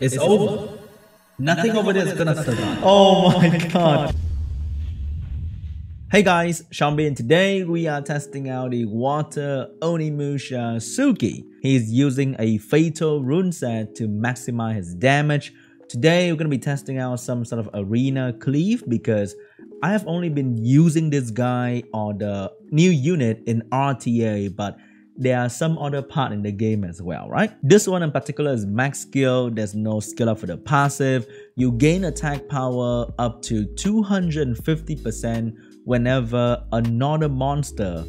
It's, it's over. over. Nothing, Nothing over there is gonna survive. Oh my god. Hey guys, Seanbin and today we are testing out the Water Onimusha Suiki. He's using a Fatal rune set to maximize his damage. Today we're going to be testing out some sort of arena cleave because I have only been using this guy on the new unit in RTA but there are some other part in the game as well, right? This one in particular is max skill. There's no skill up for the passive. You gain attack power up to 250% whenever another monster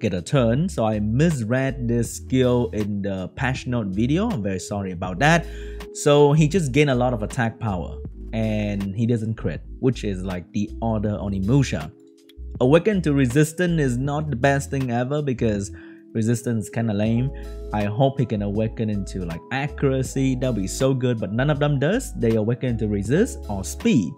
get a turn. So I misread this skill in the patch note video. I'm very sorry about that. So he just gained a lot of attack power and he doesn't crit, which is like the order on Onimusha. Awaken to resistance is not the best thing ever because resistance kind of lame. I hope he can awaken into like accuracy, that'll be so good, but none of them does. They awaken to resist or speed.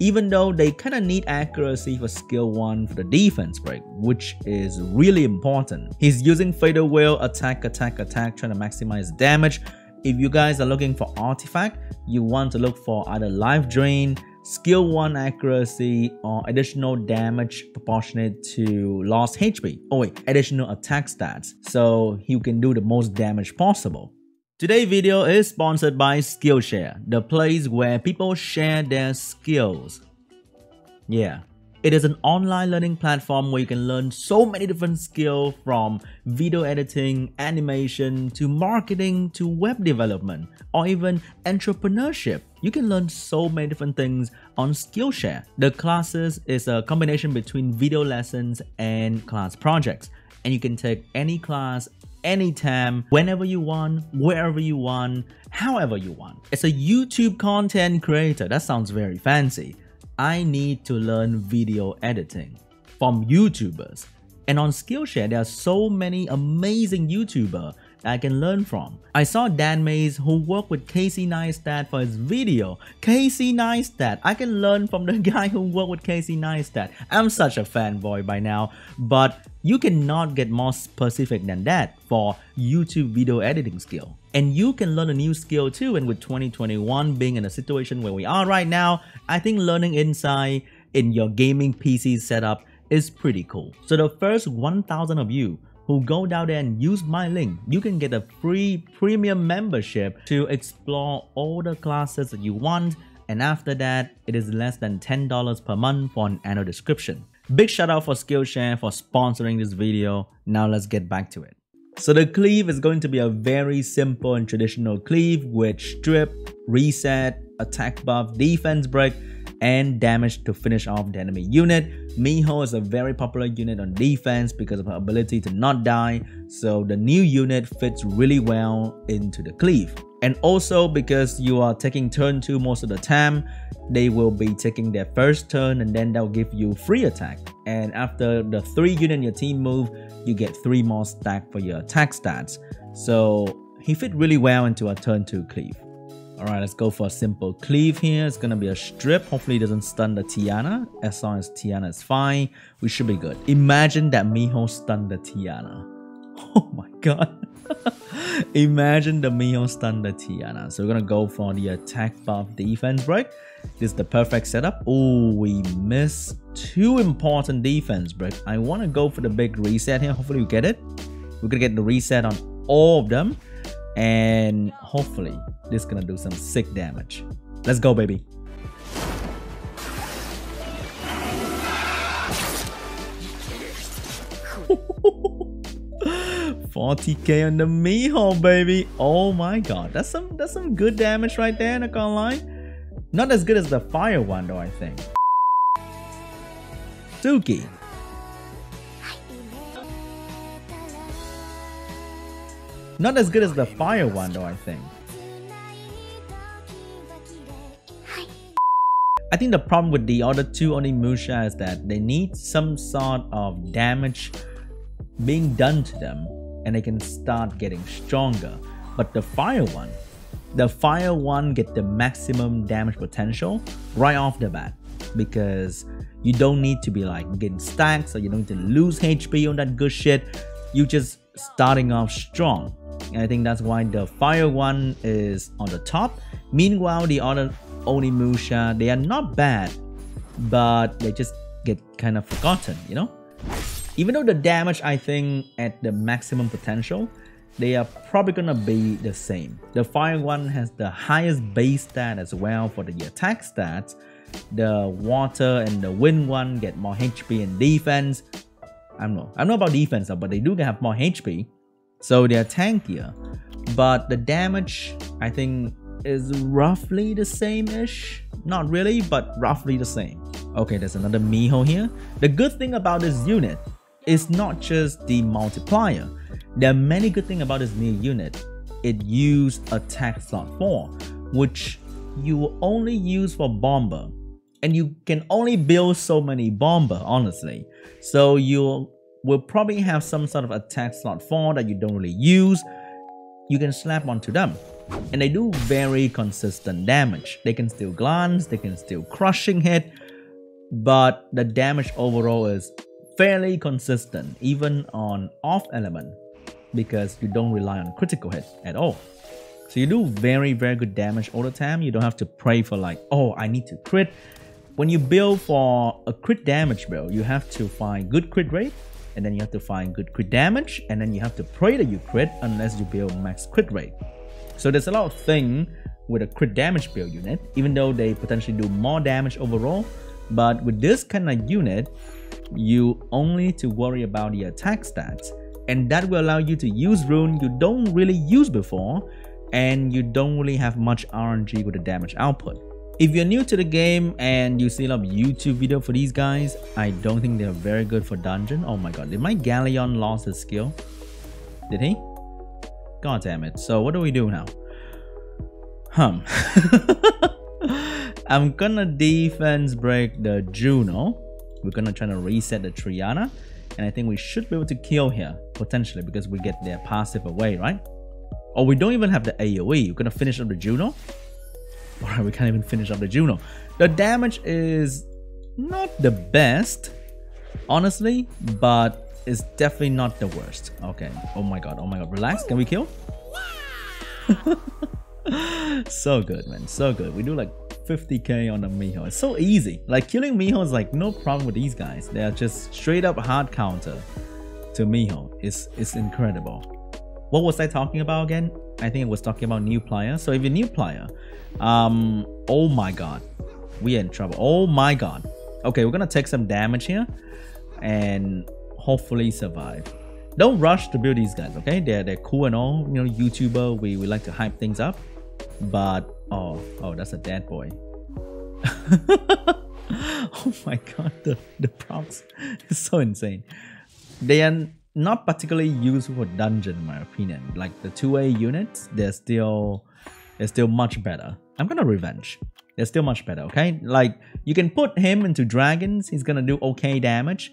Even though they kind of need accuracy for skill 1 for the defense break, which is really important. He's using Fatal Will, attack, attack, attack, trying to maximize damage. If you guys are looking for artifact, you want to look for either life drain, skill 1 accuracy or additional damage proportionate to lost HP. Oh wait, additional attack stats so you can do the most damage possible. Today's video is sponsored by Skillshare, the place where people share their skills. Yeah, it is an online learning platform where you can learn so many different skills from video editing, animation, to marketing, to web development, or even entrepreneurship. You can learn so many different things on Skillshare. The classes is a combination between video lessons and class projects, and you can take any class anytime, whenever you want, wherever you want, however you want. It's a YouTube content creator. That sounds very fancy. I need to learn video editing from YouTubers. And on Skillshare, there are so many amazing YouTubers I can learn from. I saw Dan Mace who worked with Casey Neistat for his video. Casey Neistat. I can learn from the guy who worked with Casey Neistat. I'm such a fanboy by now, but you cannot get more specific than that for YouTube video editing skill. And you can learn a new skill too. And with 2021 being in a situation where we are right now, I think learning inside in your gaming PC setup is pretty cool. So the first 1000 of you who go down there and use my link, you can get a free premium membership to explore all the classes that you want. And after that, it is less than $10 per month for an annual subscription. Big shout out for Skillshare for sponsoring this video. Now let's get back to it. So the cleave is going to be a very simple and traditional cleave with strip, reset, attack buff, defense break, and damage to finish off the enemy unit. Miho is a very popular unit on defense because of her ability to not die, so the new unit fits really well into the cleave. And also because you are taking turn 2 most of the time, they will be taking their first turn and then they'll give you free attack. And after the 3 unit in your team move, you get 3 more stack for your attack stats. So he fit really well into a turn 2 cleave. Alright, let's go for a simple cleave here. It's gonna be a strip. Hopefully it doesn't stun the Tiana. As long as Tiana is fine, we should be good. Imagine that Miho stunned the Tiana. Oh my god. Imagine the Miho stunned the Tiana. So we're gonna go for the attack buff defense break. This is the perfect setup. Oh, we miss two important defense break. I wanna go for the big reset here. Hopefully we get it. We're gonna get the reset on all of them and hopefully this is gonna do some sick damage. Let's go, baby. Forty K on the Miho, baby. Oh my god, that's some that's some good damage right there. Not gonna lie, not as good as the fire one though. I think. Suiki, Not as good as the fire one though, I think. I think the problem with the other two Onimusha is that they need some sort of damage being done to them and they can start getting stronger. But the fire one, the fire one get the maximum damage potential right off the bat because you don't need to be like getting stacks or you don't need to lose HP on that good shit. You just starting off strong and I think that's why the fire one is on the top Meanwhile, the other Onimusha, they are not bad, but they just get kind of forgotten, you know? Even though the damage, I think, at the maximum potential, they are probably gonna be the same. The fire one has the highest base stat as well for the attack stats. The water and the wind one get more HP and defense. I don't know. I don't know about defense, but they do have more HP. So they're tankier. But the damage, I think, is roughly the same-ish. Not really, but roughly the same. Okay, there's another Miho here. The good thing about this unit is not just the multiplier. There are many good things about this new unit. It used attack slot 4, which you will only use for bomber. And you can only build so many bomber, honestly. So you will probably have some sort of attack slot 4 that you don't really use. You can slap onto them. And they do very consistent damage. They can still glance, they can still crushing hit, but the damage overall is fairly consistent even on off element because you don't rely on critical hit at all. So you do very, very good damage all the time. You don't have to pray for like, oh, I need to crit. When you build for a crit damage build, you have to find good crit rate, and then you have to find good crit damage, and then you have to pray that you crit unless you build max crit rate. So there's a lot of thing with a crit damage build unit, even though they potentially do more damage overall. But with this kind of unit, you only to worry about the attack stats and that will allow you to use rune you don't really use before and you don't really have much RNG with the damage output. If you're new to the game and you see a lot of YouTube video for these guys, I don't think they're very good for dungeon. Oh my god, did my Galleon lost his skill? Did he? God damn it. So what do we do now? Hum. I'm gonna defense break the Juno. We're gonna try to reset the Tiana and I think we should be able to kill here, potentially, because we get their passive away, right? Or we don't even have the AoE. We're gonna finish up the Juno. Alright, we can't even finish up the Juno. The damage is not the best, honestly, but it's definitely not the worst. Okay. Oh my god, oh my god. Relax, can we kill? so good, man. So good. We do like 50k on a Miho. It's so easy. Like killing Miho is like no problem with these guys. They are just straight up hard counter to Miho. It's, it's incredible. What was I talking about again? I think it was talking about new player. So if you're new player, um, oh my god, we are in trouble. Oh my god. Okay, we're gonna take some damage here and hopefully survive. Don't rush to build these guys, okay? They're they're cool and all. You know, YouTuber, we, we like to hype things up. But Oh, oh, that's a dead boy. oh my god, the, the prompts is so insane. They are not particularly used for dungeon in my opinion. Like the 2A units, they're still they're still much better. I'm gonna revenge. They're still much better, okay? Like you can put him into dragons, he's gonna do okay damage,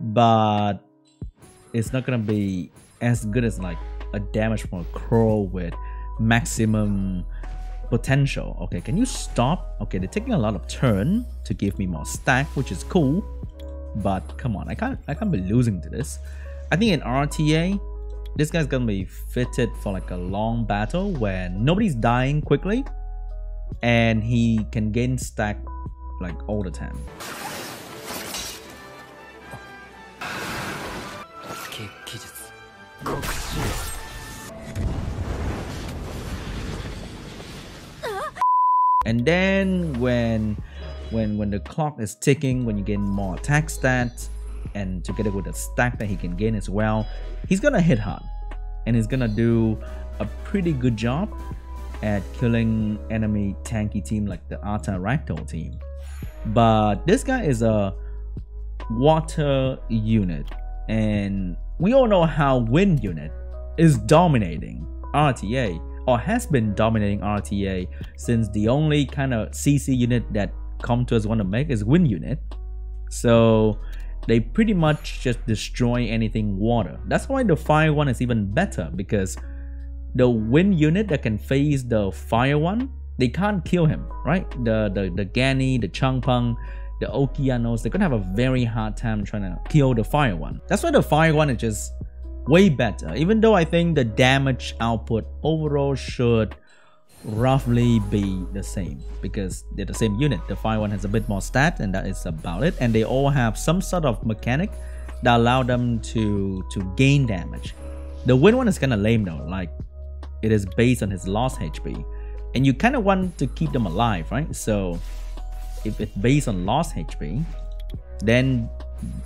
but it's not gonna be as good as like a damage from a crow with maximum potential. Okay, can you stop? Okay, they're taking a lot of turn to give me more stack, which is cool. But come on, I can't I can't be losing to this. I think in RTA, this guy's gonna be fitted for like a long battle where nobody's dying quickly and he can gain stack like all the time. And then when when when the clock is ticking, when you gain more attack stats, and together with the stack that he can gain as well, he's gonna hit hard. And he's gonna do a pretty good job at killing enemy tanky team like the Arta Ragdoll team. But this guy is a water unit and we all know how wind unit is dominating RTA or has been dominating RTA since the only kind of CC unit that Com2uS want to make is Wind unit. So they pretty much just destroy anything water. That's why the fire one is even better because the wind unit that can face the fire one, they can't kill him, right? The the the Gani, the Changpeng, the Okeanos, they're gonna have a very hard time trying to kill the fire one. That's why the fire one is just way better even though I think the damage output overall should roughly be the same because they're the same unit. The fire one has a bit more stat and that is about it. And they all have some sort of mechanic that allow them to to gain damage. The wind one is kind of lame though, like it is based on his lost HP. And you kind of want to keep them alive, right? So if it's based on lost HP, then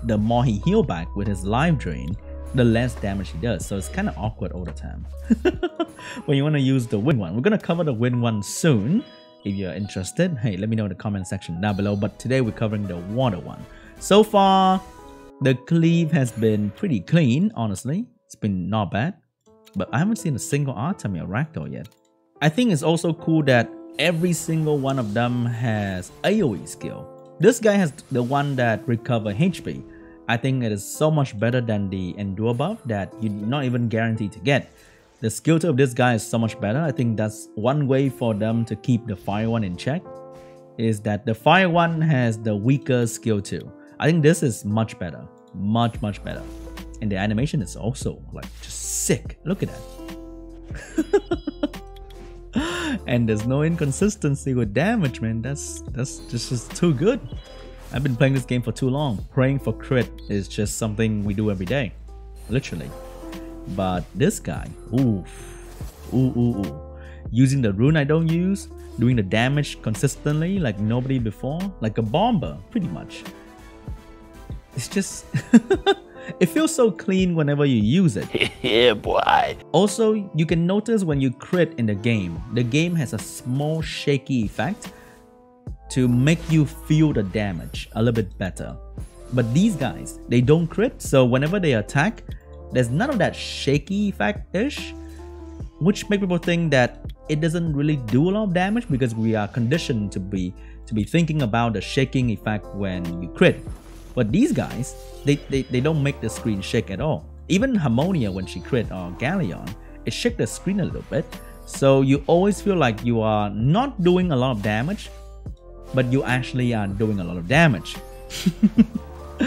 the more he heal back with his life drain, the less damage he does. So it's kind of awkward all the time. when you want to use the win one. We're going to cover the win one soon. If you're interested, hey, let me know in the comment section down below. But today we're covering the water one. So far, the cleave has been pretty clean, honestly. It's been not bad. But I haven't seen a single Artemi or Ragdoll yet. I think it's also cool that every single one of them has AoE skill. This guy has the one that recover HP. I think it is so much better than the endure buff that you're not even guaranteed to get. The skill 2 of this guy is so much better. I think that's one way for them to keep the fire one in check is that the fire one has the weaker skill 2. I think this is much better. Much, much better. And the animation is also like just sick. Look at that. and there's no inconsistency with damage, man. That's that's just too good. I've been playing this game for too long. Praying for crit is just something we do every day, literally. But this guy, ooh, ooh, ooh, ooh. Using the rune I don't use, doing the damage consistently like nobody before, like a bomber, pretty much. It's just It feels so clean whenever you use it. yeah, boy. Also, you can notice when you crit in the game, the game has a small shaky effect to make you feel the damage a little bit better. But these guys, they don't crit, so whenever they attack, there's none of that shaky effect-ish, which make people think that it doesn't really do a lot of damage because we are conditioned to be to be thinking about the shaking effect when you crit. But these guys, they, they, they don't make the screen shake at all. Even Harmonia when she crit or Galleon, it shake the screen a little bit. So you always feel like you are not doing a lot of damage, but you actually are doing a lot of damage.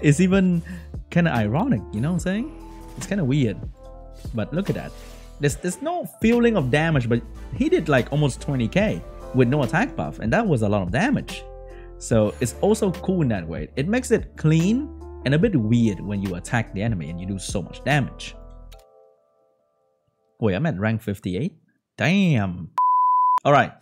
it's even kind of ironic, you know what I'm saying? It's kind of weird. But look at that. There's, there's no feeling of damage, but he did like almost 20k with no attack buff, and that was a lot of damage. So it's also cool in that way. It makes it clean and a bit weird when you attack the enemy and you do so much damage. Wait, I'm at rank 58? Damn. Alright,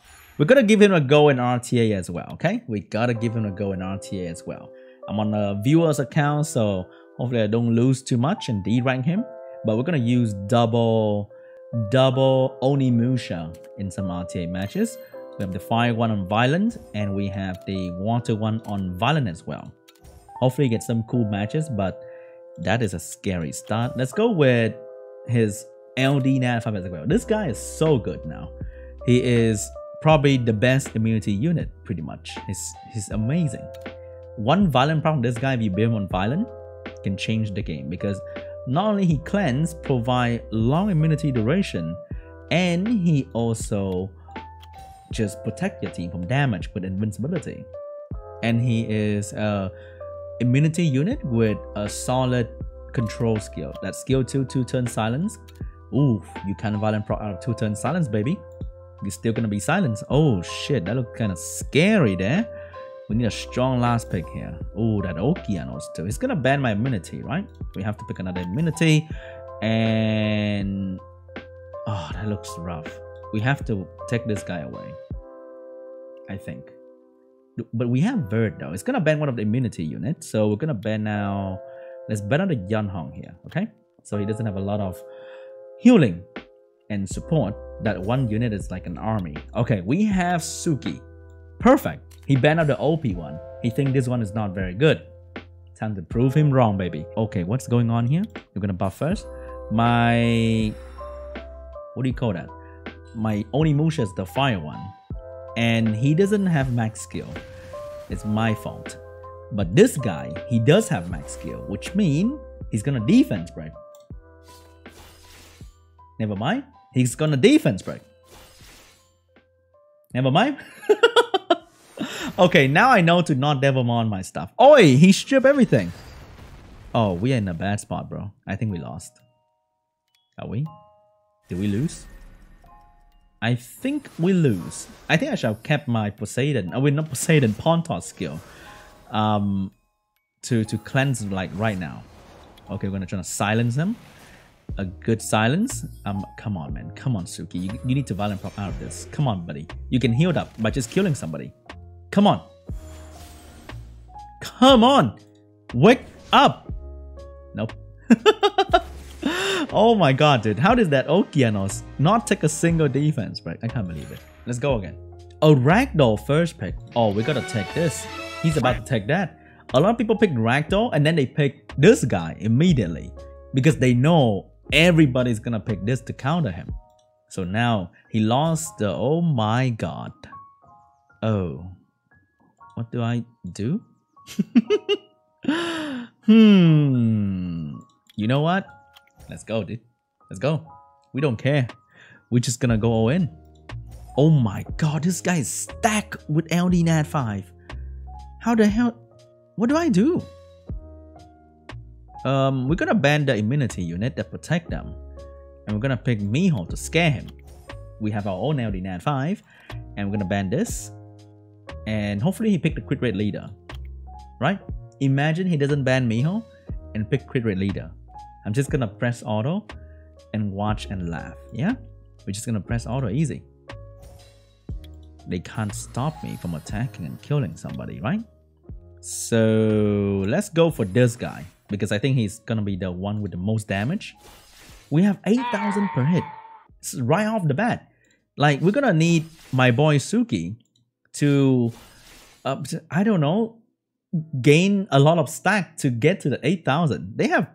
we're gonna give him a go in RTA as well, okay? We gotta give him a go in RTA as well. I'm on a viewer's account, so hopefully I don't lose too much and D-rank him. But we're gonna use double, double Onimusha in some RTA matches. We have the fire one on violent and we have the water one on violent as well. Hopefully get some cool matches, but that is a scary start. Let's go with his LD Nat 5 as well. This guy is so good now. He is probably the best immunity unit, pretty much. He's, he's amazing. One violent problem this guy, if you build him on violent, can change the game because not only he cleanse, provide long immunity duration, and he also just protect your team from damage with invincibility. And he is a immunity unit with a solid control skill. That skill 2, 2 turn silence. Ooh, you can violent proc out uh, of 2 turn silence, baby. You're still gonna be silenced. Oh shit, that looks kind of scary there. We need a strong last pick here. Oh, that Okeanos too. It's gonna ban my immunity, right? We have to pick another immunity. And... Oh, that looks rough. We have to take this guy away. I think. But we have Bird though. It's gonna ban one of the immunity units. So we're gonna ban now. Let's ban on the Yunhong here, okay? So he doesn't have a lot of healing and support. That one unit is like an army. Okay, we have Suiki. Perfect. He banned out the OP one. He think this one is not very good. Time to prove him wrong, baby. Okay, what's going on here? You're gonna buff first. My what do you call that? My Onimusha is the fire one and he doesn't have max skill. It's my fault. But this guy, he does have max skill, which means he's gonna defense break. Never mind. He's gonna defense break. Never mind. okay, now I know to not Devilmon my stuff. Oi, he stripped everything. Oh, we are in a bad spot, bro. I think we lost. Are we? Did we lose? I think we lose. I think I shall keep my Poseidon. I uh, will not Poseidon Pontos skill. Um, to to cleanse like right now. Okay, we're gonna try to silence him. A good silence. Um, come on, man. Come on, Suiki. You, you need to violent prop out of this. Come on, buddy. You can heal up by just killing somebody. Come on. Come on. Wake up. Nope. oh my god, dude. How did that Okeanos not take a single defense break? I can't believe it. Let's go again. A Ragdoll first pick. Oh, we gotta take this. He's about to take that. A lot of people pick Ragdoll and then they pick this guy immediately because they know everybody's gonna pick this to counter him. So now he lost the oh my god. Oh. What do I do? hmm. You know what? Let's go, dude. Let's go. We don't care. We're just gonna go all in. Oh my god, this guy is stacked with LD Nat 5. How the hell? What do I do? Um, we're gonna ban the immunity unit that protect them. And we're gonna pick Miho to scare him. We have our own LD Nat 5. And we're gonna ban this. And hopefully he picked the crit rate leader. Right? Imagine he doesn't ban Miho and pick crit rate leader. I'm just gonna press auto and watch and laugh. Yeah? We're just gonna press auto easy. They can't stop me from attacking and killing somebody, right? So let's go for this guy because I think he's gonna be the one with the most damage. We have 8,000 per hit. It's right off the bat. Like we're gonna need my boy Suiki to, uh, I don't know, gain a lot of stack to get to the 8,000. They have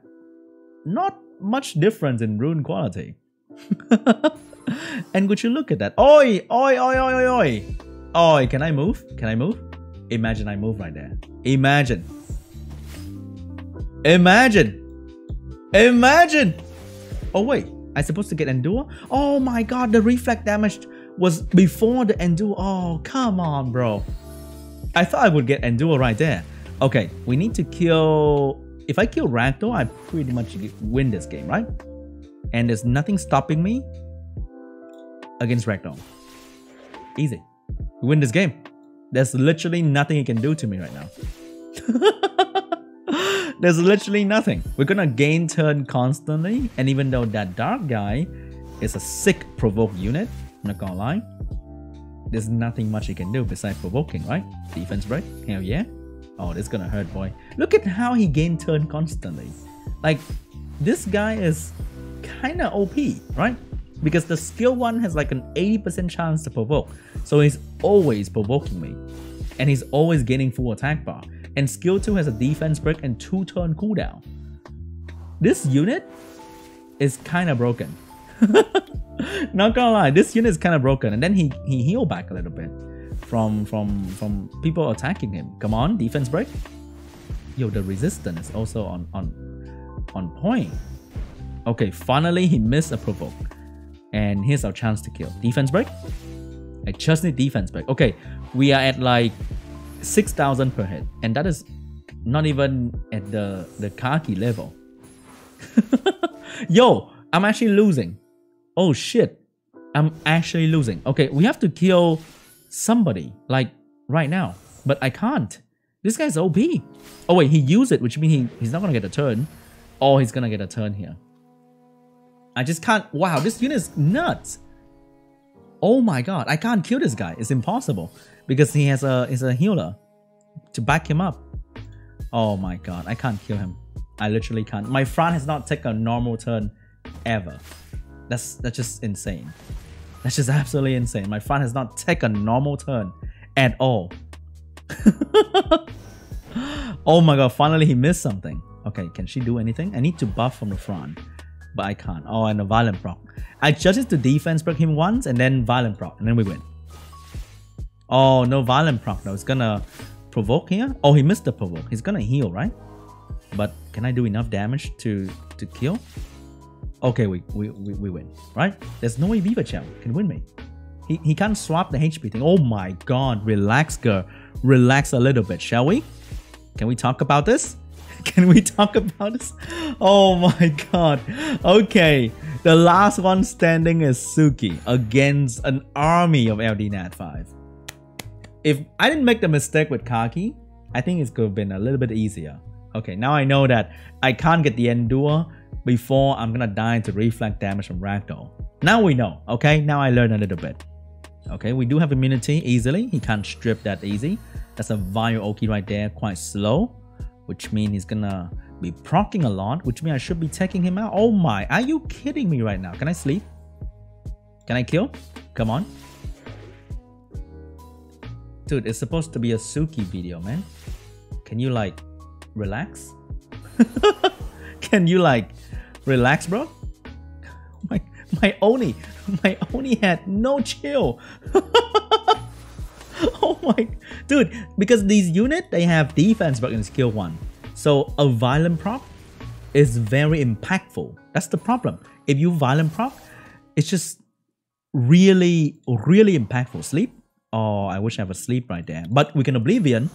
not much difference in rune quality. and would you look at that? Oi, oi, oi, oi, oi, oi. Oi, can I move? Can I move? Imagine I move right there. Imagine. Imagine. Imagine. Oh wait, I supposed to get endure? Oh my god, the reflect damage was before the endure. Oh, come on, bro. I thought I would get endure right there. Okay, we need to kill if I kill Ragdoll, I pretty much win this game, right? And there's nothing stopping me against Ragdoll. Easy. We win this game. There's literally nothing he can do to me right now. There's literally nothing. We're gonna gain turn constantly, and even though that dark guy is a sick provoke unit, I'm not gonna lie, there's nothing much he can do besides provoking, right? Defense break? Hell yeah. Oh, this is gonna hurt, boy. Look at how he gained turn constantly. Like, this guy is kinda OP, right? Because the skill 1 has like an 80% chance to provoke. So he's always provoking me. And he's always gaining full attack bar. And skill 2 has a defense break and 2 turn cooldown. This unit is kinda broken. Not gonna lie, this unit is kinda broken. And then he, he healed back a little bit from from from people attacking him. Come on, defense break. Yo, the resistance is also on on on point. Okay, finally he missed a provoke. And here's our chance to kill. Defense break. I just need defense break. Okay, we are at like 6,000 per head. And that is not even at the, the Kaki level. Yo, I'm actually losing. Oh shit. I'm actually losing. Okay, we have to kill somebody, like right now. But I can't. This guy's OP. Oh wait, he used it, which means he, he's not gonna get a turn. Oh, he's gonna get a turn here. I just can't. Wow, this unit is nuts. Oh my god, I can't kill this guy. It's impossible. Because he has a is a healer to back him up. Oh my god, I can't kill him. I literally can't. My front has not taken a normal turn ever. That's that's just insane. That's just absolutely insane. My front has not taken a normal turn at all. oh my god, finally he missed something. Okay, can she do anything? I need to buff from the front, but I can't. Oh, and a violent proc. I need to defense break him once and then violent proc, and then we win. Oh, no violent proc though. It's gonna provoke here. Oh, he missed the provoke. He's gonna heal, right? But can I do enough damage to to kill? Okay, we, we, we, we win, right? There's no way Viva Champ can win me. He, he can't swap the HP thing. Oh my god, relax, girl. Relax a little bit, shall we? Can we talk about this? Can we talk about this? Oh my god. Okay. the last one standing is Suiki against an army of LD Nat 5. If I didn't make the mistake with Kaki, I think it could have been a little bit easier. Okay, now I know that I can't get the Endure before I'm gonna die to reflect damage from Ragdoll. Now we know, okay? Now I learned a little bit. Okay, we do have immunity easily. He can't strip that easy. That's a Vile Oki right there, quite slow, which means he's gonna be procking a lot, which means I should be taking him out. Oh my, are you kidding me right now? Can I sleep? Can I kill? Come on. Dude, it's supposed to be a Suiki video, man. Can you like relax? Can you like relax, bro? My my Oni, my Oni had no chill. Dude! Because these units they have defense but in skill one, so a violent proc is very impactful. That's the problem. If you violent proc, it's just really really impactful. Sleep. Oh, I wish I have a sleep right there. But we can oblivion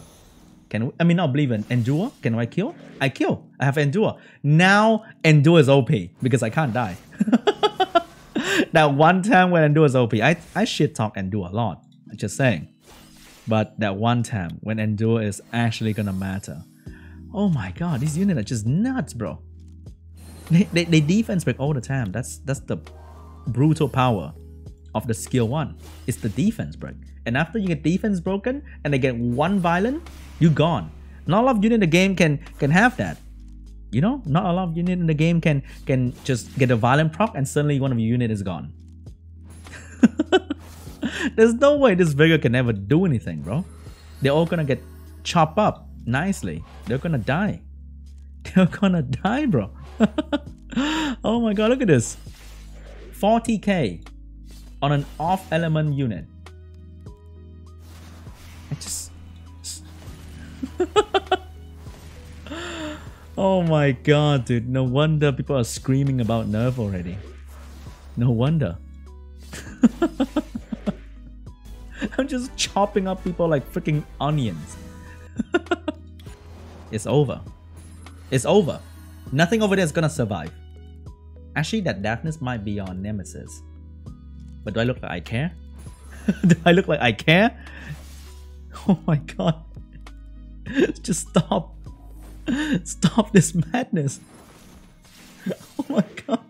can we, I mean not in endure? Can I kill? I kill. I have endure. Now endure is OP because I can't die. that one time when endure is OP, I, I shit talk endure a lot. I'm just saying. But that one time when endure is actually gonna matter. Oh my god, these units are just nuts, bro. They, they, they defense break all the time. That's that's the brutal power of the skill one. It's the defense break. And after you get defense broken and they get one violent, you're gone. Not a lot of unit in the game can can have that. You know, not a lot of unit in the game can can just get a violent proc and suddenly one of your unit is gone. There's no way this vigor can ever do anything, bro. They're all gonna get chopped up nicely. They're gonna die. They're gonna die, bro. oh my god, look at this. 40k on an off element unit. I just. oh my god, dude. No wonder people are screaming about nerf already. No wonder. I'm just chopping up people like freaking onions. it's over. It's over. Nothing over there is gonna survive. Actually, that Daphnis might be our Nemesis. But do I look like I care? do I look like I care? Oh my god. Just stop. Stop this madness. Oh my god.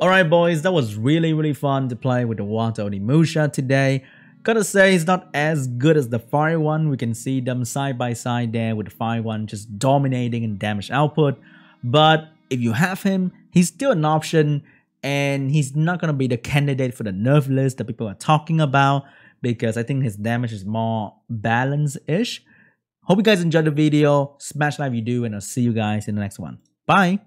Alright boys, that was really really fun to play with the Water Onimusha today. Gotta say, it's not as good as the fire one. We can see them side by side there with the fire one just dominating in damage output. But if you have him, he's still an option and he's not gonna be the candidate for the nerf list that people are talking about because I think his damage is more balanced-ish. Hope you guys enjoyed the video. Smash like if you do, and I'll see you guys in the next one. Bye!